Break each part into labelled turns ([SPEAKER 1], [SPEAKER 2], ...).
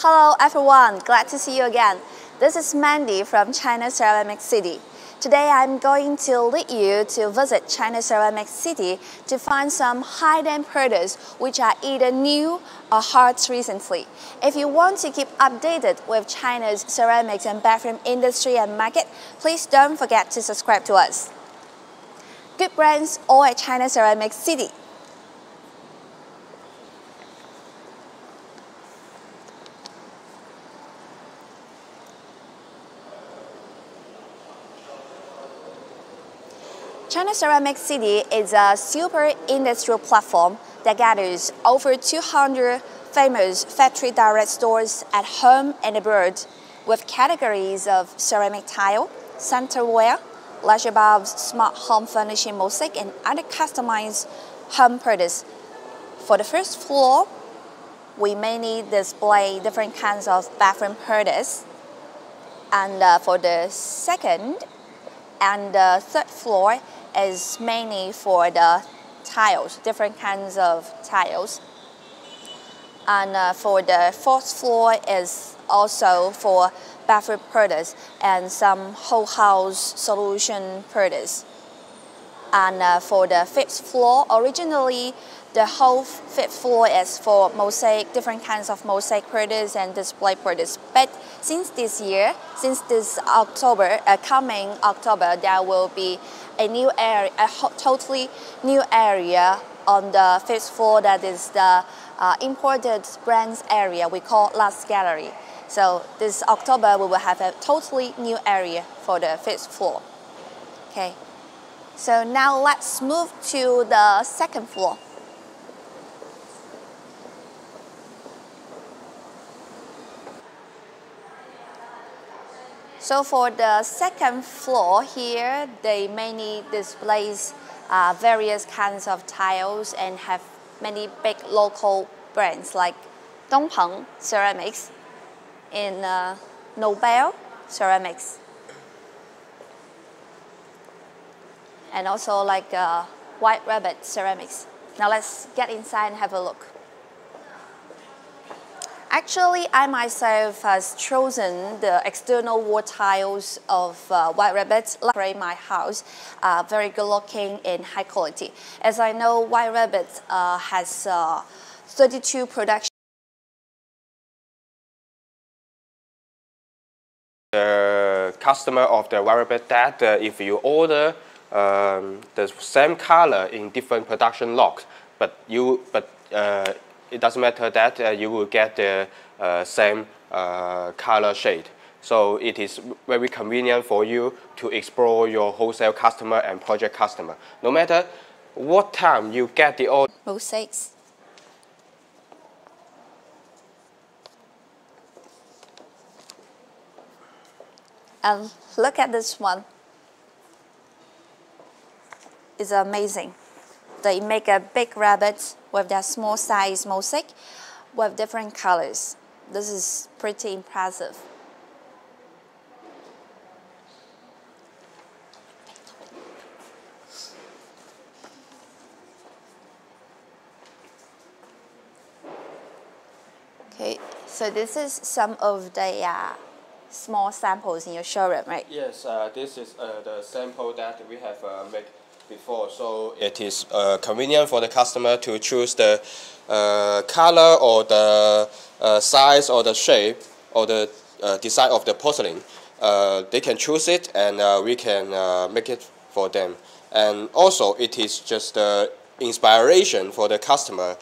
[SPEAKER 1] Hello everyone, glad to see you again. This is Mandy from China Ceramic City. Today I'm going to lead you to visit China Ceramic City to find some high-end products which are either new or hot recently. If you want to keep updated with China's ceramics and bathroom industry and market, please don't forget to subscribe to us. Good brands all at China Ceramic City. China Ceramic City is a super industrial platform that gathers over 200 famous factory direct stores at home and abroad with categories of ceramic tile, sanitaryware, bulbs, smart home furnishing mosaic, and other customized home products. For the first floor, we mainly display different kinds of bathroom products. And uh, for the second and the third floor, is mainly for the tiles, different kinds of tiles. And uh, for the fourth floor is also for bathroom products and some whole house solution products. And uh, for the fifth floor, originally the whole fifth floor is for mosaic, different kinds of mosaic products and display products. But since this year, since this October, uh, coming October, there will be a new area, a totally new area on the fifth floor that is the uh, imported brands area we call Last Gallery. So this October we will have a totally new area for the fifth floor. Okay, so now let's move to the second floor. So for the second floor here, they mainly displays uh, various kinds of tiles and have many big local brands like Dongpeng Ceramics and uh, Nobel Ceramics. And also like uh, White Rabbit Ceramics. Now let's get inside and have a look. Actually, I myself has chosen the external wall tiles of uh, White Rabbit in my house, uh, very good looking and high quality. As I know, White Rabbit uh, has uh, 32 production.
[SPEAKER 2] The customer of the White Rabbit that uh, if you order um, the same color in different production lots, but you but uh, it doesn't matter that uh, you will get the uh, same uh, color shade. So it is very convenient for you to explore your wholesale customer and project customer. No matter what time you get the order.
[SPEAKER 1] Mosaics. And look at this one. It's amazing. They make a big rabbit with their small size mosaic with different colors. This is pretty impressive. Okay, so this is some of the uh, small samples in your showroom, right?
[SPEAKER 2] Yes, uh, this is uh, the sample that we have uh, made before. So it is uh, convenient for the customer to choose the uh, color or the uh, size or the shape or the uh, design of the porcelain. Uh, they can choose it and uh, we can make it for them. And also it is just the inspiration for the customer.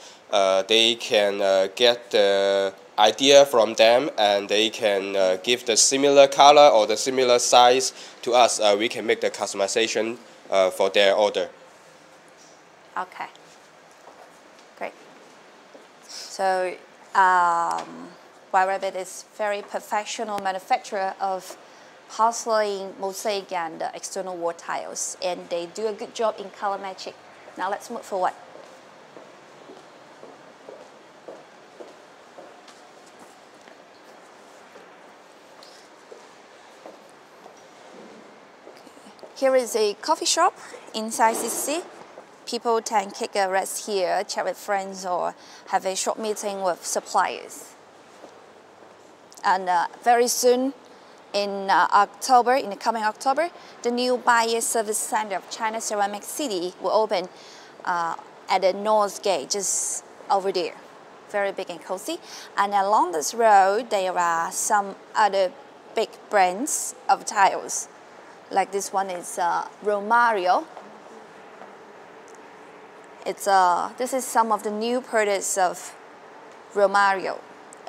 [SPEAKER 2] they can get the idea from them and they can uh, give the similar color or the similar size to us. Uh, we can make the customization uh, for their order.
[SPEAKER 1] Okay, great. So um, White Rabbit is very professional manufacturer of porcelain, mosaic, and external wall tiles, and they do a good job in color matching. Now let's move forward. Here is a coffee shop inside CCC. People can take a rest here, chat with friends, or have a short meeting with suppliers. And uh, very soon, in uh, October, in the coming October, the new Buyer Service Center of China Ceramic City will open uh, at the North Gate, just over there. Very big and cozy. And along this road, there are some other big brands of tiles. Like this one is uh, Romario. It's uh, this is some of the new products of Romario,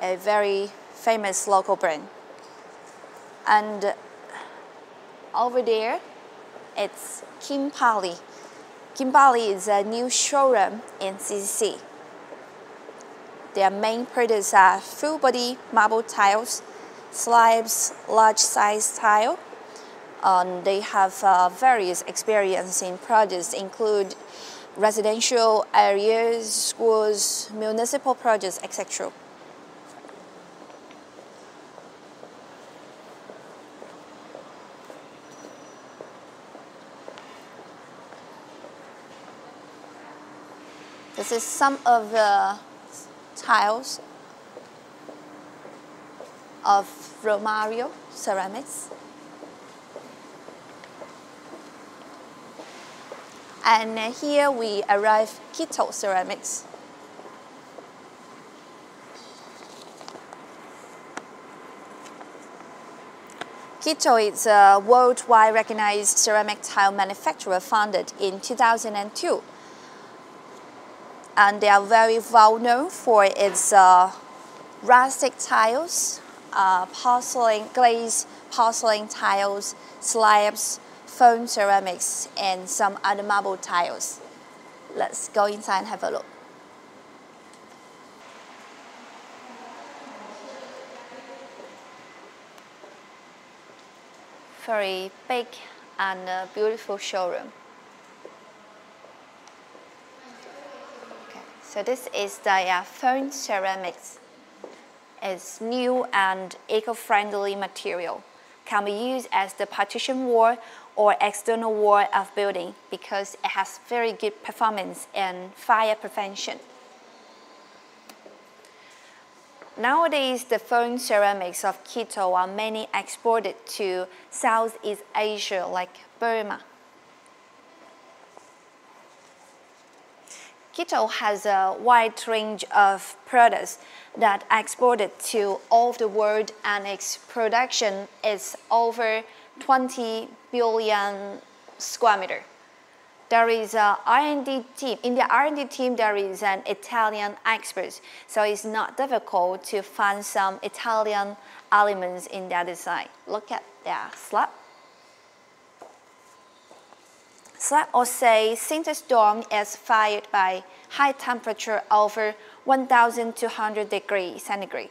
[SPEAKER 1] a very famous local brand. And over there, it's Kimpali. Kimpali is a new showroom in CCC. Their main products are full body marble tiles, slabs, large size tile. Um, they have uh, various experience in projects include residential areas, schools, municipal projects, etc. This is some of the tiles of Romario ceramics. And here we arrive Kito ceramics. Kito is a worldwide recognized ceramic tile manufacturer founded in 2002 and they are very well known for its uh, rustic tiles, uh, porcelain, glazed porcelain tiles, slabs, foam ceramics, and some other marble tiles. Let's go inside and have a look. Very big and uh, beautiful showroom. So this is the uh, ceramics. It's new and eco-friendly material. Can be used as the partition wall or external wall of building because it has very good performance in fire prevention. Nowadays, the foam ceramics of Kito are mainly exported to Southeast Asia like Burma. Kito has a wide range of products that exported to all the world and its production is over 20 billion square meter. There is a R&D team. In the R&D team, there is an Italian expert, so it's not difficult to find some Italian elements in their design. Look at their slab. Slab or say sintered stone is fired by high temperature over 1200 degrees centigrade,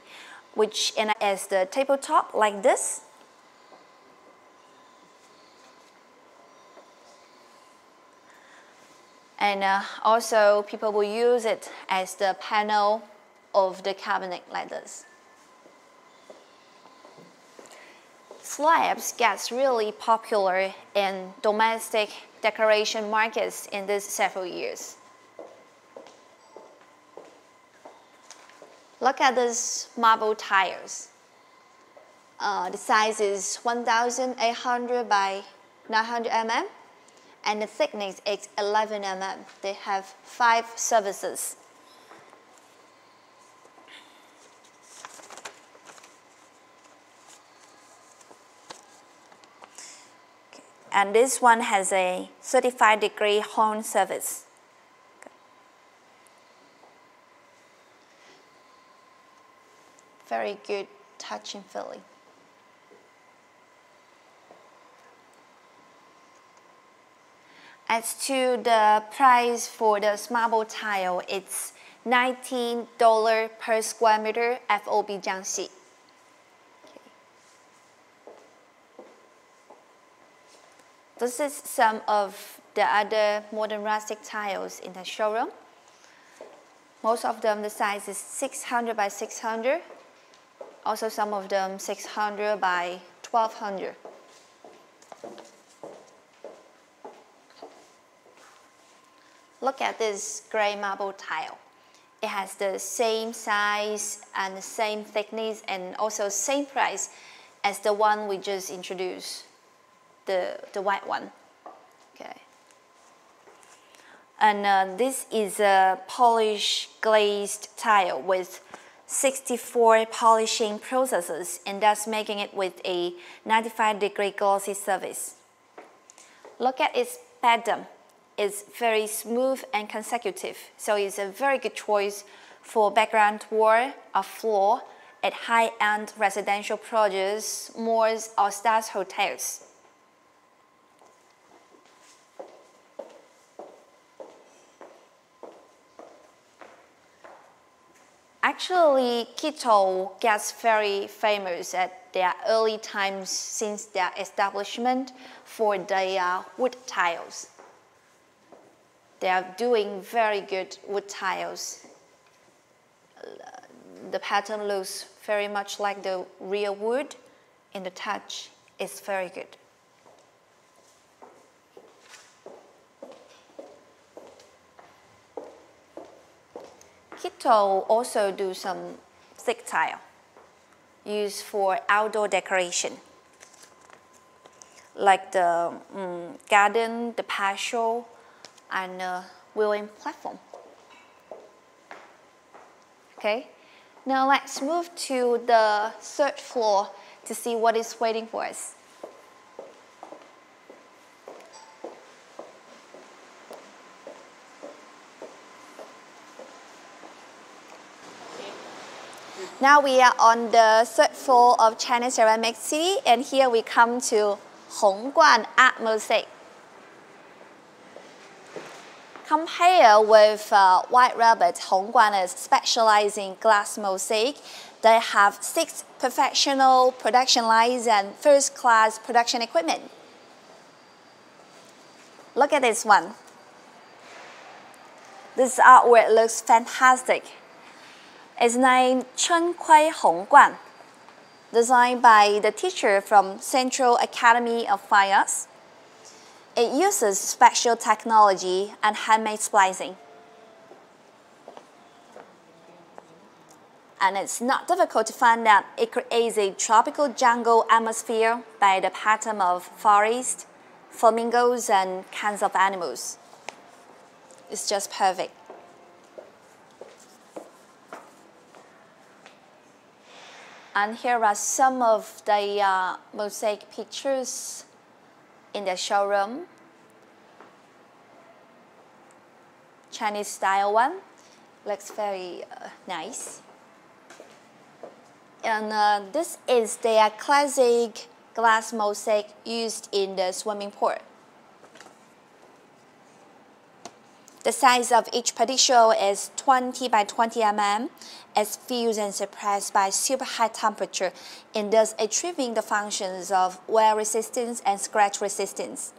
[SPEAKER 1] which is the tabletop like this. And uh, also people will use it as the panel of the cabinet like this. Slabs gets really popular in domestic decoration markets in these several years. Look at these marble tiles. Uh, the size is 1,800 by 900 mm and the thickness is 11 mm. They have five surfaces. And this one has a 35 degree horn surface. Very good touch and feeling. As to the price for the marble tile, it's $19 per square meter FOB Jiangxi. This is some of the other modern rustic tiles in the showroom. Most of them, the size is 600 by 600. Also some of them 600 by 1200. Look at this gray marble tile. It has the same size and the same thickness and also same price as the one we just introduced, the, the white one. Okay. And uh, this is a polished glazed tile with 64 polishing processes and thus making it with a 95 degree glossy surface. Look at its pattern It's very smooth and consecutive, so it's a very good choice for background wall or floor at high-end residential projects, malls, or stars hotels. Actually, Kito gets very famous at their early times since their establishment for their wood tiles. They are doing very good wood tiles. The pattern looks very much like the real wood and the touch is very good. Kito also do some thick tile used for outdoor decoration like the um, garden, the patio, and uh, wheeling platform. Okay, now let's move to the third floor to see what is waiting for us. Now we are on the third floor of China Ceramic City and here we come to Hongguan Art Mosaic. Compare with uh, White Rabbit, Hongguan is specializing glass mosaic. They have six professional production lines and first-class production equipment. Look at this one. This artwork looks fantastic. It's named Chen Kui Hongguan, designed by the teacher from Central Academy of Fine Arts. It uses special technology and handmade splicing. And it's not difficult to find that it creates a tropical jungle atmosphere by the pattern of forest, flamingos, and kinds of animals. It's just perfect. And here are some of the uh, mosaic pictures in the showroom. Chinese style one. Looks very uh, nice. And uh, this is their classic glass mosaic used in the swimming pool. The size of each partition is 20 by 20 mm. It's fused and suppressed by super high temperature and thus achieving the functions of wear resistance and scratch resistance.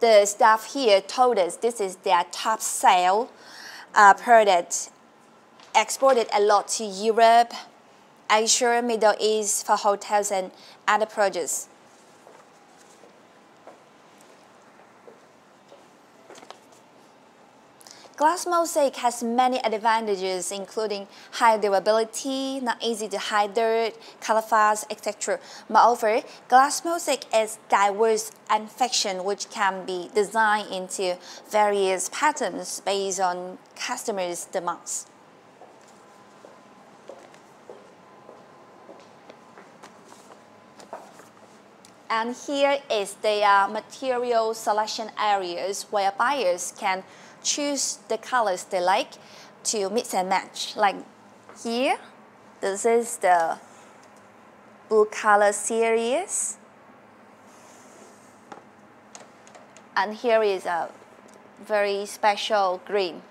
[SPEAKER 1] The staff here told us this is their top sale uh, product, exported a lot to Europe, Asia, Middle East for hotels and other projects. Glass mosaic has many advantages including high durability, not easy to hide dirt, color fast, etc. Moreover, glass mosaic is diverse and fiction which can be designed into various patterns based on customers' demands. And here is the uh, material selection areas where buyers can choose the colors they like to mix and match. Like here, this is the blue color series. And here is a very special green.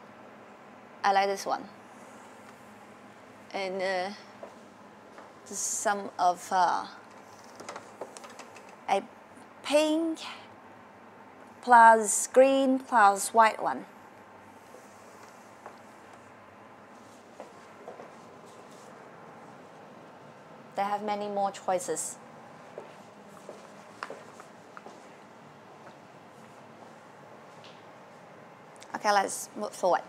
[SPEAKER 1] I like this one. And uh, some of uh, a pink plus green plus white one. They have many more choices. Okay, let's move forward.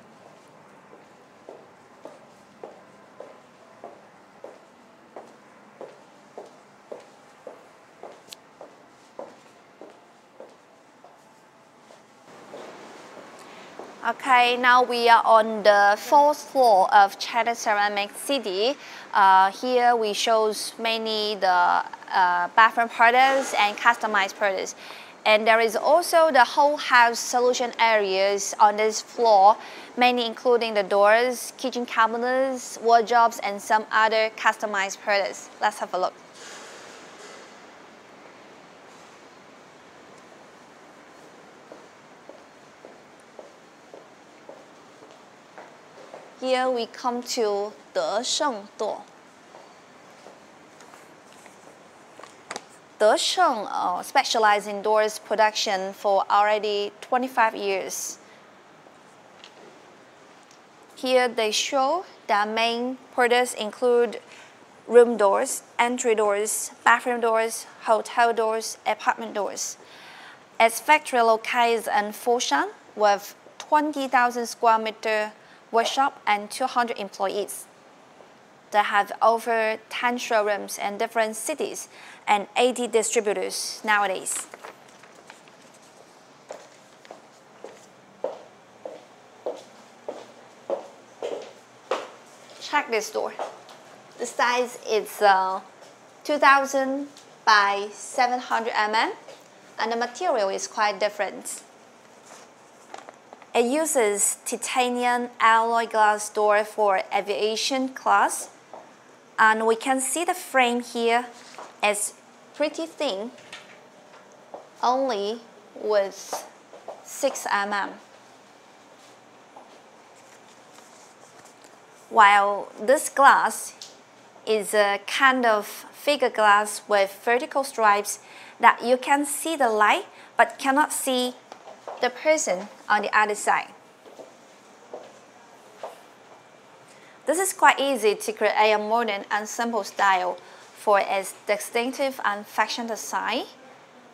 [SPEAKER 1] Okay, now we are on the fourth floor of China Ceramic City. Uh, here we shows mainly the uh, bathroom products and customized products. And there is also the whole house solution areas on this floor, mainly including the doors, kitchen cabinets, wardrobes, and some other customized products. Let's have a look. Here we come to Desheng door. Desheng uh, specializes in doors production for already 25 years. Here they show their main products include room doors, entry doors, bathroom doors, hotel doors, apartment doors. Its factory located in Foshan with 20,000 square meter workshop and 200 employees. They have over 10 showrooms in different cities and 80 distributors nowadays. Check this door. The size is uh, 2000 by 700 mm and the material is quite different. It uses titanium alloy glass door for aviation class. And we can see the frame here is pretty thin, only with 6 mm. While this glass is a kind of figure glass with vertical stripes that you can see the light but cannot see the person on the other side. This is quite easy to create a modern and simple style for its distinctive and fashion design.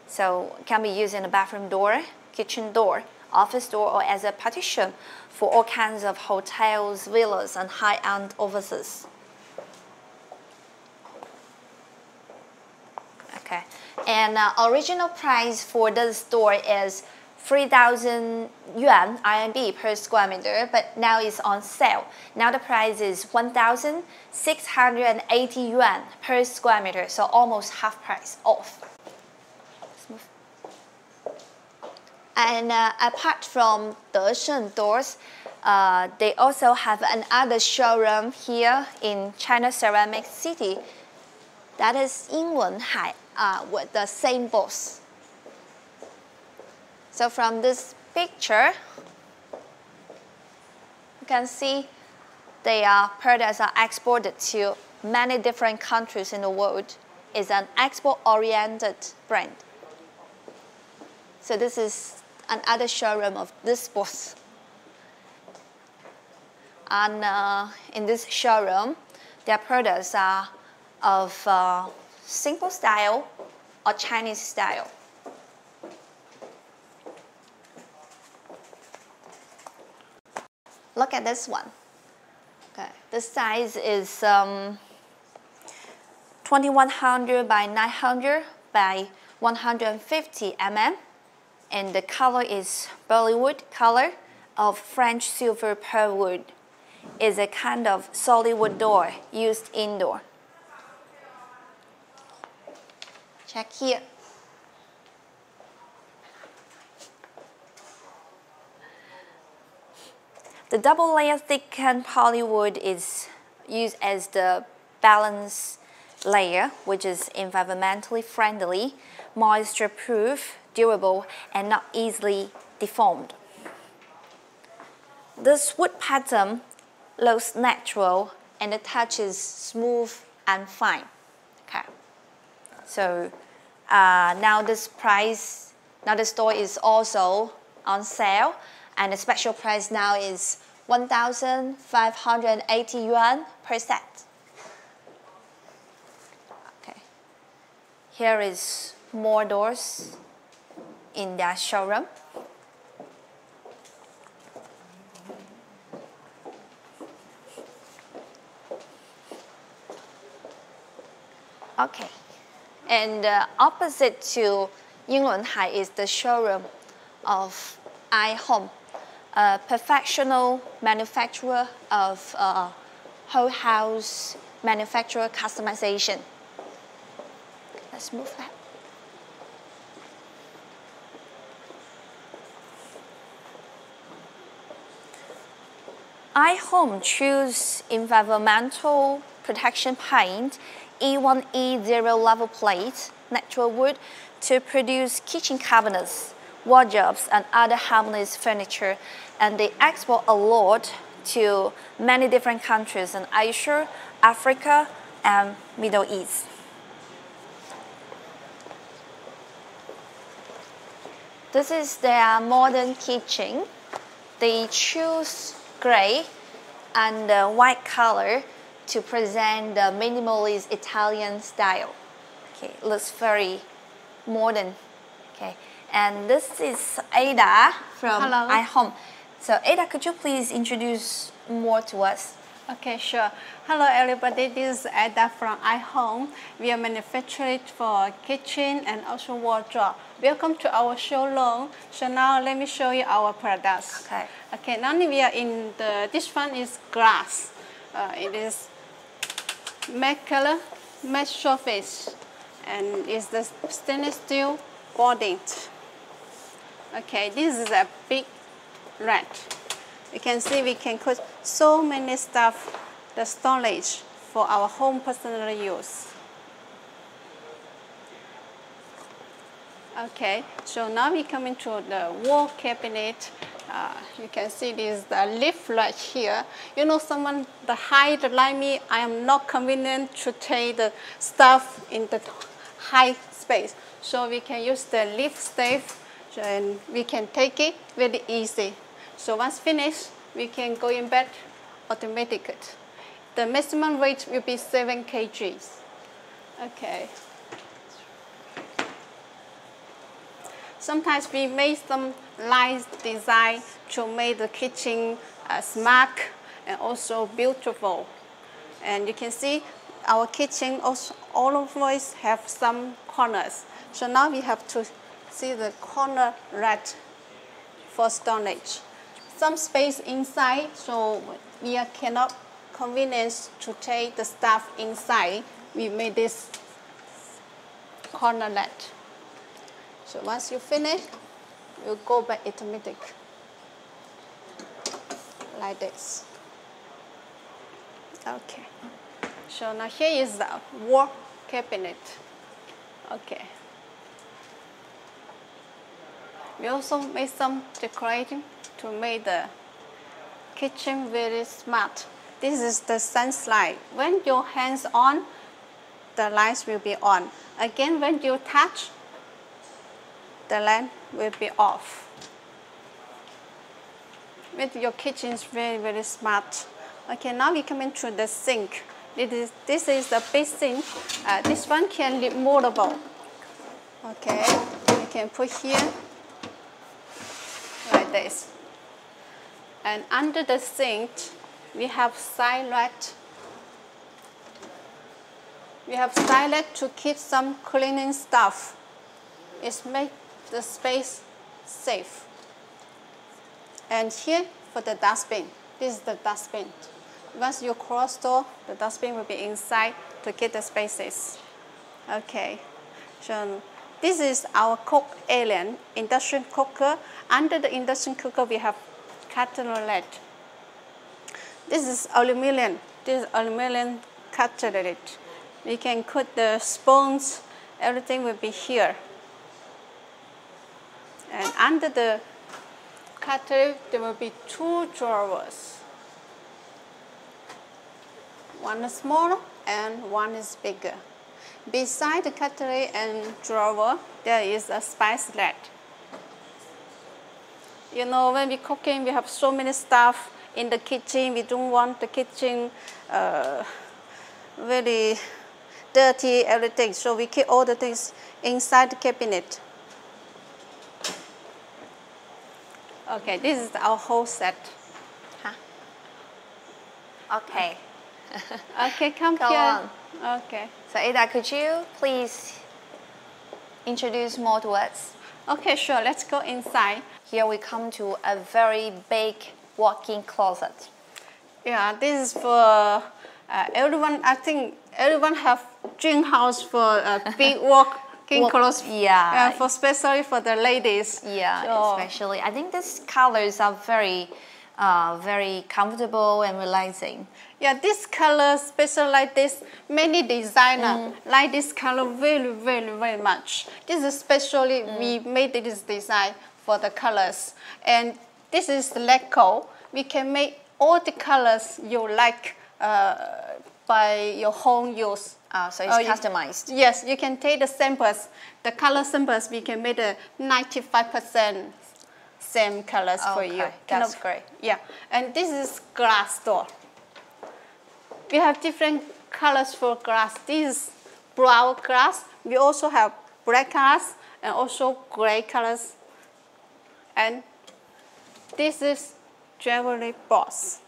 [SPEAKER 1] So can be used in a bathroom door, kitchen door, office door, or as a partition for all kinds of hotels, villas, and high-end offices. Okay, and uh, original price for this door is 3,000 yuan RMB per square meter, but now it's on sale. Now the price is 1,680 yuan per square meter, so almost half price off. And uh, apart from Desheng doors, uh, they also have another showroom here in China Ceramic City. That is Yinglunhai uh, with the same boss. So from this picture, you can see their products are exported to many different countries in the world. It's an export-oriented brand. So this is another showroom of this booth. And uh, in this showroom, their products are of uh, simple style or Chinese style. Look at this one. Okay, the size is um, 2100 by 900 by 150 mm and the color is Bollywood color of French silver pearl wood. Is a kind of solid wood door used indoor. Check here. The double layer thickened polywood is used as the balance layer, which is environmentally friendly, moisture proof, durable, and not easily deformed. This wood pattern looks natural and the touch is smooth and fine. Okay. So uh, now this price, now the store is also on sale and the special price now is 1,580 yuan per set. Okay. Here is more doors in their showroom. Okay. And uh, opposite to Yinglunhai is the showroom of iHome a professional manufacturer of uh, whole house manufacturer customization. Let's move that. iHome choose environmental protection paint E1E0 level plate natural wood to produce kitchen cabinets, wardrobes and other harmless furniture and they export a lot to many different countries in Asia, Africa and Middle East. This is their modern kitchen. They choose gray and uh, white color to present the minimalist Italian style. Okay, looks very modern. Okay, and this is Ada from
[SPEAKER 3] Hello.
[SPEAKER 1] iHome. So Ada, could you please introduce more to us?
[SPEAKER 3] Okay, sure. Hello, everybody. This is Ada from iHome. We are manufactured for kitchen and also wardrobe. Welcome to our showroom. So now let me show you our products.
[SPEAKER 1] Okay.
[SPEAKER 3] Okay. Now we are in the. This one is glass. Uh, it is matte color, matte surface, and it's the stainless steel bonding. Okay. This is a big rack. You can see we can put so many stuff, the storage for our home personal use. Okay, so now we come into the wall cabinet. Uh, you can see this the right here. You know, someone the height like me, I am not convenient to take the stuff in the high space. So we can use the lift stave and we can take it very easy. So once finished, we can go in bed automatically. The maximum weight will be 7 kgs. Okay. Sometimes we make some nice design to make the kitchen uh, smart and also beautiful. And you can see our kitchen also always have some corners. So now we have to see the corner right for storage. Some space inside, so we cannot convenience to take the stuff inside. We made this cornerlet. So once you finish, you go back automatic like this. Okay. So now here is the wall cabinet. Okay. We also made some decorating to make the kitchen very smart. This is the sun slide. When your hands on, the lights will be on. Again, when you touch, the lamp will be off. With your kitchen is very, very smart. Okay, now we come into the sink. This is, this is the big sink. Uh, this one can be movable. Okay, you can put here this. And under the sink, we have side We have side to keep some cleaning stuff. It makes the space safe. And here for the dustbin. This is the dustbin. Once you cross door, the dustbin will be inside to get the spaces. Okay. So this is our cook alien induction cooker. Under the induction cooker, we have cutlery. This is aluminum. This is aluminum cutlery. We can put the spoons, everything will be here. And under the cutlery, there will be two drawers. One is smaller and one is bigger. Beside the cutlery and drawer, there is a spice rack. You know, when we cooking, we have so many stuff in the kitchen. We don't want the kitchen uh, very dirty, everything. So we keep all the things inside the cabinet. Okay, this is our whole set.
[SPEAKER 1] Huh? Okay.
[SPEAKER 3] Okay, come
[SPEAKER 1] Go
[SPEAKER 3] here.
[SPEAKER 1] on.
[SPEAKER 3] Okay.
[SPEAKER 1] So Ada, could you please introduce more to us?
[SPEAKER 3] Okay, sure. Let's go inside.
[SPEAKER 1] here we come to a very big walk-in closet.
[SPEAKER 3] Yeah, this is for uh, everyone. I think everyone have dream house for a big
[SPEAKER 1] Walk-
[SPEAKER 3] closet.
[SPEAKER 1] yeah.
[SPEAKER 3] for especially for the ladies.
[SPEAKER 1] Yeah,
[SPEAKER 3] So-
[SPEAKER 1] especially. I think these colors are very, uh, very comfortable and relaxing.
[SPEAKER 3] Yeah, this color, special like this, many designer
[SPEAKER 1] Mm.
[SPEAKER 3] like this color very, very, very much. This is especially
[SPEAKER 1] Mm.
[SPEAKER 3] we made this design for the colors, and this is the Leco. We can make all the colors you like uh, by your home use.
[SPEAKER 1] Uh, so it's
[SPEAKER 3] Oh, you-
[SPEAKER 1] customized.
[SPEAKER 3] Yes, you can take the samples, the color samples. We can make the ninety-five percent same colors for you.
[SPEAKER 1] Okay,
[SPEAKER 3] Kind
[SPEAKER 1] that's
[SPEAKER 3] of-
[SPEAKER 1] great.
[SPEAKER 3] Yeah, and this is glass door. We have different colors for glass. This is brown glass. We also have black glass and also gray colors. And this is jewelry box.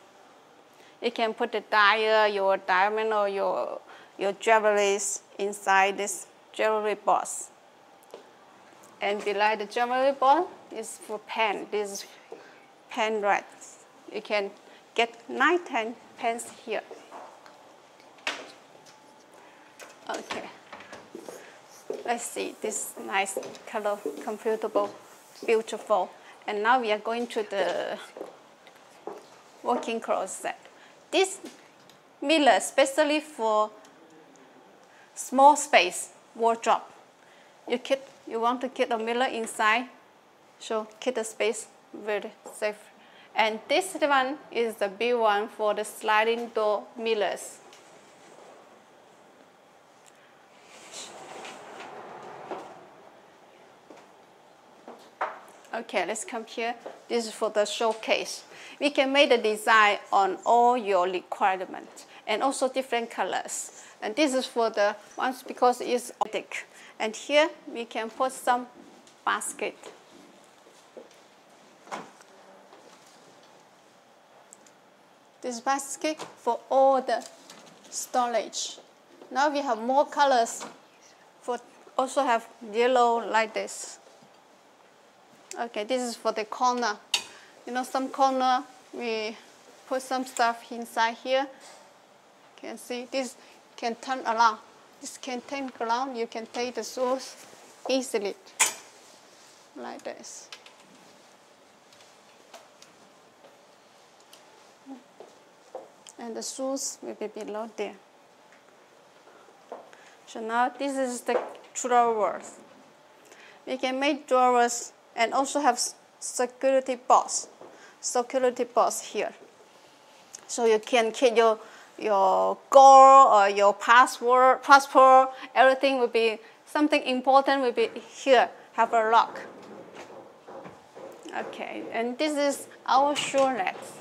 [SPEAKER 3] You can put the dial, your diamond or your, your jewelries inside this jewelry box. And below the jewelry box is for pen. This is pen racks. You can get nine, ten pens here. Okay. Let's see, this nice color, comfortable, beautiful. And now we are going to the walk-in closet. This mirror, especially for small space wardrobe. You keep, you want to keep the mirror inside, so keep the space very safe. And this one is the big one for the sliding door mirrors. Okay, let's come here. This is for the showcase. We can make the design on all your requirements and also different colors. And this is for the ones because it's optic. And here we can put some basket. This basket for all the storage. Now we have more colors for also have yellow like this. Okay, this is for the corner. You know, some corner we put some stuff inside here. Can see this can turn around. This can turn around. You can take the shoes easily, like this. And the shoes will be below there. So now this is the drawers. We can make drawers and also have security box, security box here. So you can keep your your goal or your password, passport, everything will be something important will be here. Have a look. Okay, and this is our shoe racks.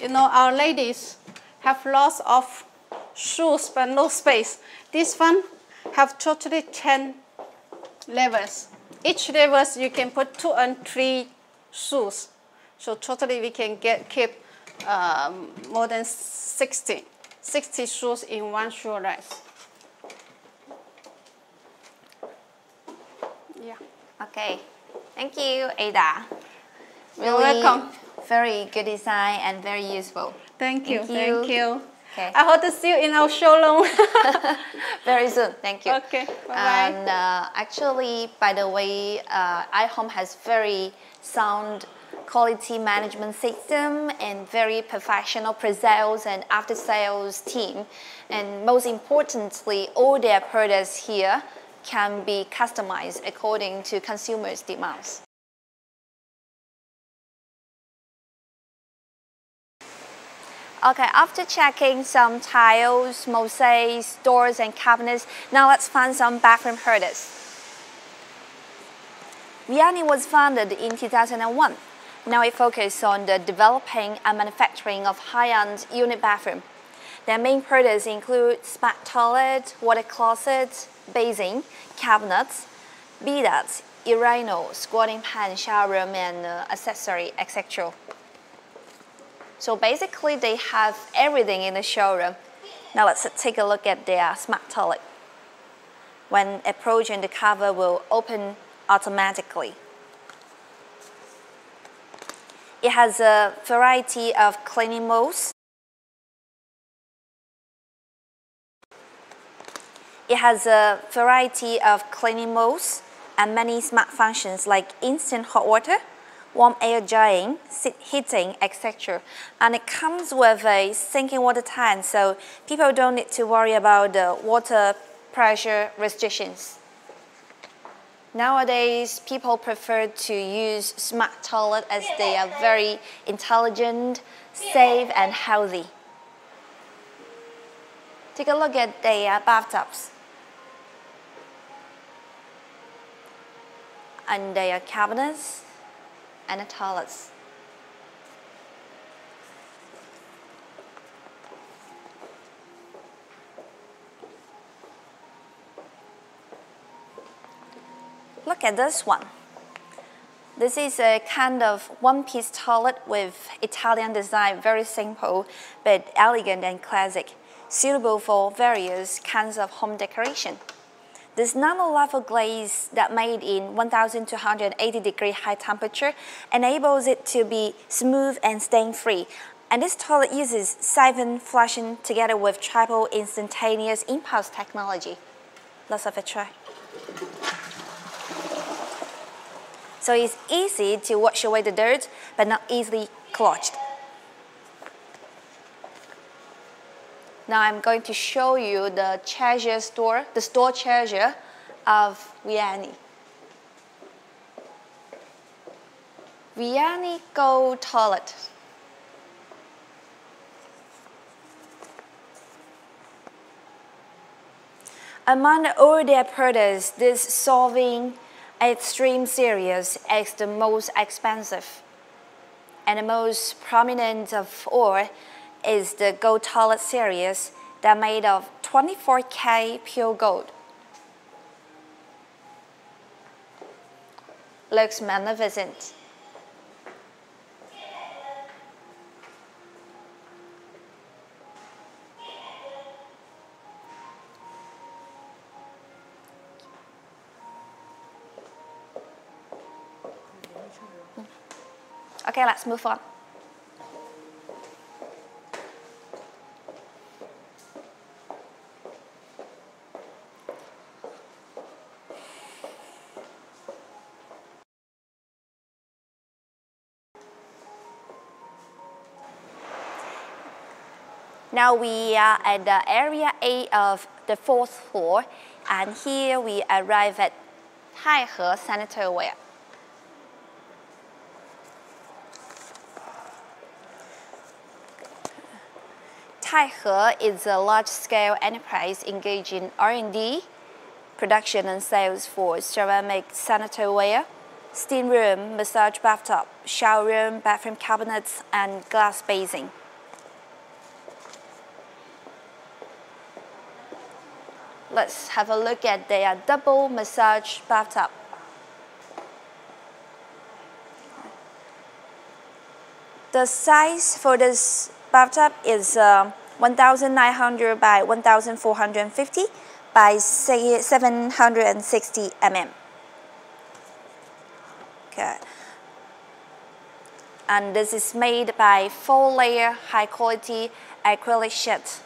[SPEAKER 3] You know, our ladies have lots of shoes but no space. This one have totally 10 levels. Each levels you can put two and three shoes. So totally we can get keep um, more than 60, 60 shoes in one shoe rack. Yeah.
[SPEAKER 1] Okay, thank you, Ada.
[SPEAKER 3] You're welcome.
[SPEAKER 1] Very good design and very useful.
[SPEAKER 3] Thank you.
[SPEAKER 1] Thank you.
[SPEAKER 3] Thank you.
[SPEAKER 1] Okay.
[SPEAKER 3] I hope to see you in our showroom.
[SPEAKER 1] Very soon. Thank you.
[SPEAKER 3] Okay, bye-bye.
[SPEAKER 1] And uh, actually, by the way, uh, iHome has very sound quality management system and very professional pre-sales and after-sales team. And most importantly, all their products here can be customized according to consumers' demands. Okay, after checking some tiles, mosaics, doors, and cabinets, now let's find some bathroom hurdles. Vianney was founded in 2001. Now it focuses on the developing and manufacturing of high-end unit bathroom. Their main products include smart toilet, water closet, basin, cabinets, bidets, urinal, squatting pan, shower room, and uh, accessory, etc. So basically, they have everything in the showroom. Now let's take a look at their smart toilet. When approaching, the cover will open automatically. It has a variety of cleaning modes. It has a variety of cleaning modes and many smart functions like instant hot water, warm air drying, heating, etc. And it comes with a sinking water tank, so people don't need to worry about the water pressure restrictions. Nowadays, people prefer to use smart toilet as they are very intelligent, safe, and healthy. Take a look at the uh, bathtubs. and their cabinets and the toilets. Look at this one. This is a kind of one-piece toilet with Italian design, very simple but elegant and classic, suitable for various kinds of home decoration. This nano-level glaze that made in 1280 degree high temperature enables it to be smooth and stain-free. And this toilet uses siphon flushing together with triple instantaneous impulse technology. Let's have a try. So it's easy to wash away the dirt, but not easily clogged. Now I'm going to show you the treasure store, the store treasure of Vianney. Vianney Gold Toilet. Among all their products, this Solving Extreme series is the most expensive and the most prominent of all is the gold toilet series that made of 24K pure gold. Looks magnificent. Okay, let's move on. Now we are at the area A of the fourth floor, and here we arrive at Taihe Sanitary Ware. Taihe is a large-scale enterprise engaged in R&D, production and sales for ceramic sanitary ware, steam room, massage bathtub, shower room, bathroom cabinets, and glass basin. let's have a look at their double massage bathtub. The size for this bathtub is uh, 1900 by 1450 by 760 mm. Okay. And this is made by four layer high quality acrylic sheet.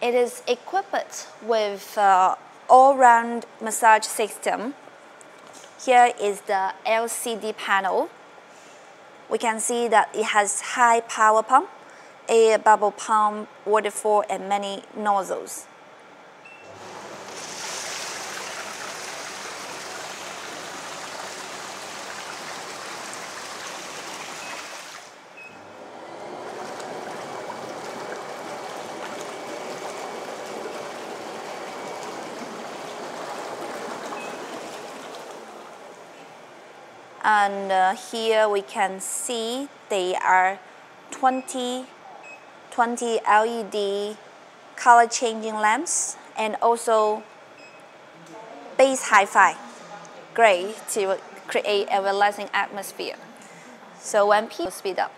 [SPEAKER 1] It is equipped with uh, all-round massage system. Here is the LCD panel. We can see that it has high power pump, a bubble pump, waterfall, and many nozzles. and uh, here we can see they are 20, 20 LED color changing lamps and also bass hi-fi gray to create a relaxing atmosphere. So when people speed up.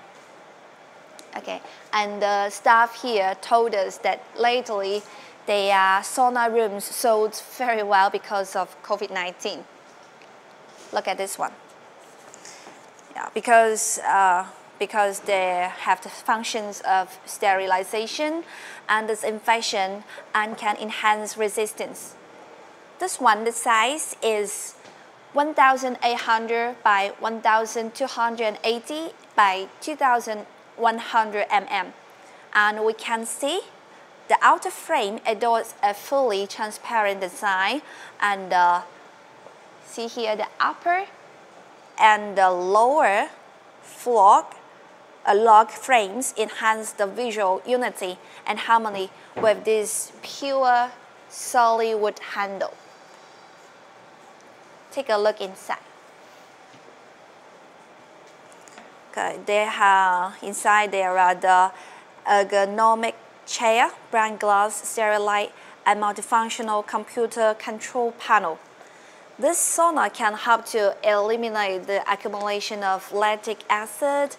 [SPEAKER 1] Okay, and the staff here told us that lately their sauna rooms sold very well because of COVID-19. Look at this one. Yeah, because uh, because they have the functions of sterilization and disinfection and can enhance resistance. This one, the size is 1,800 by 1,280 by 2,100 mm. And we can see the outer frame adorns a fully transparent design and uh, see here the upper and the lower uh, Uh, log frames enhance the visual unity and harmony with this pure solid wood handle. Take a look inside. Okay, they have inside there are the ergonomic chair, brand glass, sterilite, and multifunctional computer control panel. This sauna can help to eliminate the accumulation of lactic acid,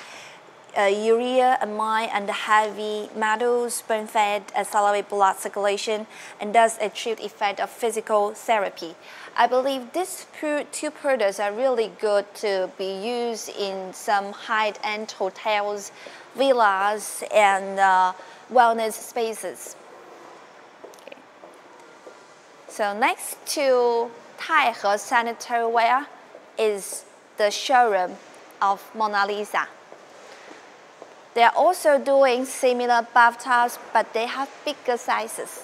[SPEAKER 1] uh, urea, amine, and heavy metals, burn fat, accelerate blood circulation, and thus achieve effect of physical therapy. I believe these two products are really good to be used in some high-end hotels, villas, and uh, wellness spaces. Okay. So next to Taihe Sanitary Ware is the showroom of Mona Lisa. They are also doing similar bathtubs, but they have bigger sizes.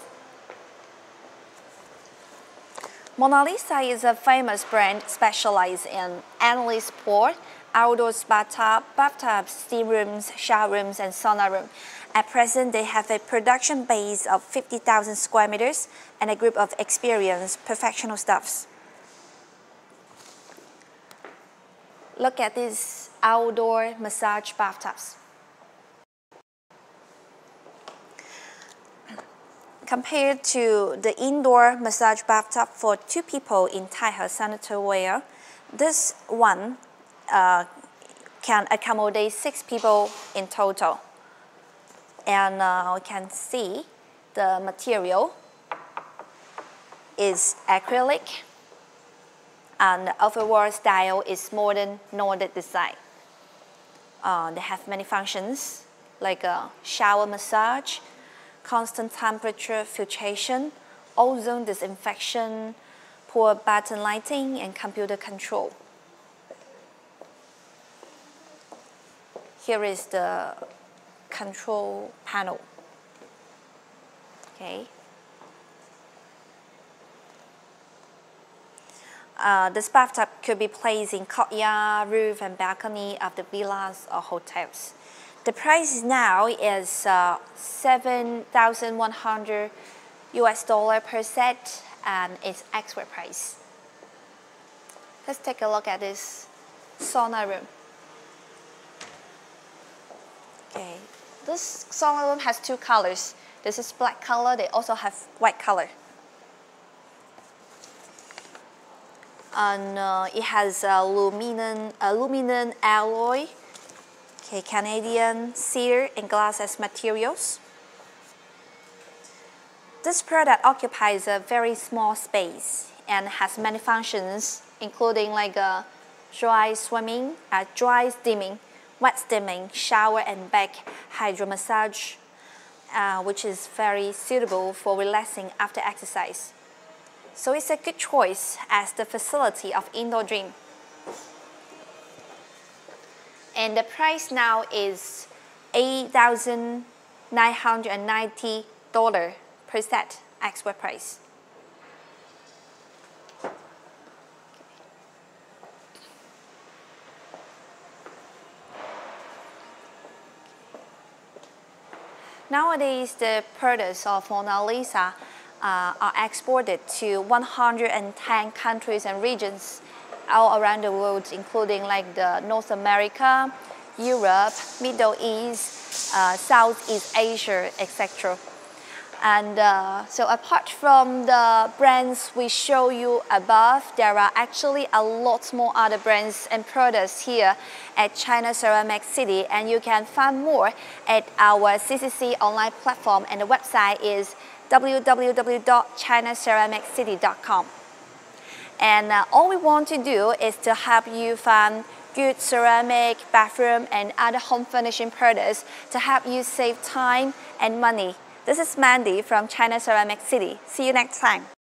[SPEAKER 1] Mona Lisa is a famous brand specialized in endless sport, outdoor bathtub, bathtubs, steam rooms, shower rooms, and sauna room. At present, they have a production base of 50,000 square meters and a group of experienced professional staffs. Look at these outdoor massage bathtubs. Compared to the indoor massage bathtub for two people in Taihe sanitary ware, this one uh, can accommodate six people in total and uh, we can see the material is acrylic and the overall style is modern Nordic design. Uh, they have many functions like a shower massage, constant temperature filtration, ozone disinfection, poor button lighting, and computer control. Here is the control panel. Okay. Uh, this bathtub could be placed in courtyard, roof, and balcony of the villas or hotels. The price now is uh, 7,100 US dollar per set and it's expert price. Let's take a look at this sauna room. Okay, this sauna room has two colors. This is black color, they also have white color. And uh, it has a aluminum, aluminum alloy, okay, Canadian cedar and glass as materials. This product occupies a very small space and has many functions, including like a dry swimming, uh, dry steaming, wet steaming, shower and back hydro massage, uh, which is very suitable for relaxing after exercise. So it's a good choice as the facility of indoor gym. And the price now is $8,990 per set, expert price. Nowadays, the products of Mona Lisa uh, are exported to 110 countries and regions all around the world, including like the North America, Europe, Middle East, uh, Southeast Asia, etc. And uh, so apart from the brands we show you above, there are actually a lot more other brands and products here at China Ceramic City and you can find more at our CCC online platform and the website is www.chinaceramiccity.com. And uh, all we want to do is to help you find good ceramic, bathroom, and other home furnishing products to help you save time and money. This is Mandy from China Ceramic City. See you next time.